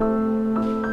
Música